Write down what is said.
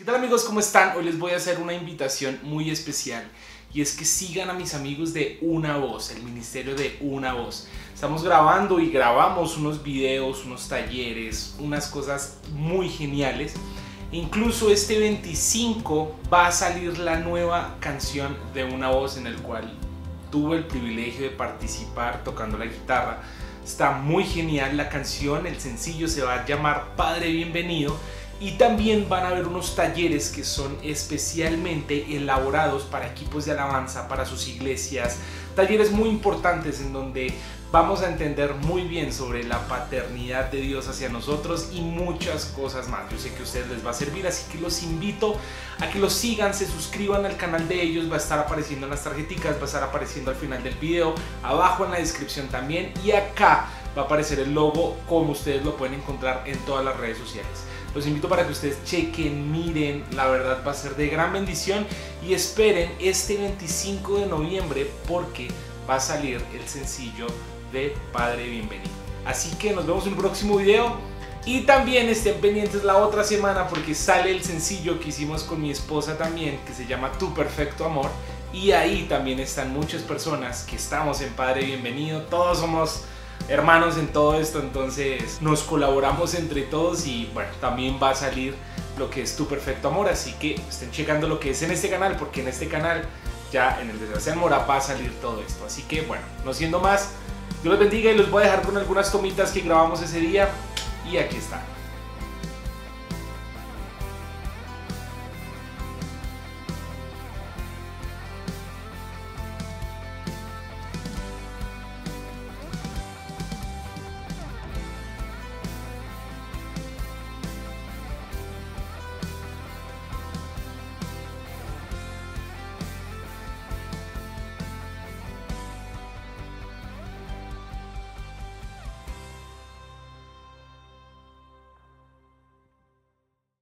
¿Qué tal amigos? ¿Cómo están? Hoy les voy a hacer una invitación muy especial y es que sigan a mis amigos de Una Voz, el Ministerio de Una Voz. Estamos grabando y grabamos unos videos, unos talleres, unas cosas muy geniales. Incluso este 25 va a salir la nueva canción de Una Voz en el cual tuve el privilegio de participar tocando la guitarra. Está muy genial la canción, el sencillo se va a llamar Padre Bienvenido y también van a haber unos talleres que son especialmente elaborados para equipos de alabanza, para sus iglesias. Talleres muy importantes en donde vamos a entender muy bien sobre la paternidad de Dios hacia nosotros y muchas cosas más. Yo sé que a ustedes les va a servir, así que los invito a que los sigan, se suscriban al canal de ellos, va a estar apareciendo en las tarjeticas, va a estar apareciendo al final del video, abajo en la descripción también y acá va a aparecer el logo como ustedes lo pueden encontrar en todas las redes sociales. Los invito para que ustedes chequen, miren, la verdad va a ser de gran bendición y esperen este 25 de noviembre porque va a salir el sencillo de Padre Bienvenido. Así que nos vemos en un próximo video y también estén pendientes la otra semana porque sale el sencillo que hicimos con mi esposa también que se llama Tu Perfecto Amor y ahí también están muchas personas que estamos en Padre Bienvenido, todos somos hermanos en todo esto, entonces nos colaboramos entre todos y bueno, también va a salir lo que es tu perfecto amor, así que estén checando lo que es en este canal, porque en este canal ya en el de Mora va a salir todo esto, así que bueno, no siendo más, Dios los bendiga y los voy a dejar con algunas tomitas que grabamos ese día y aquí está.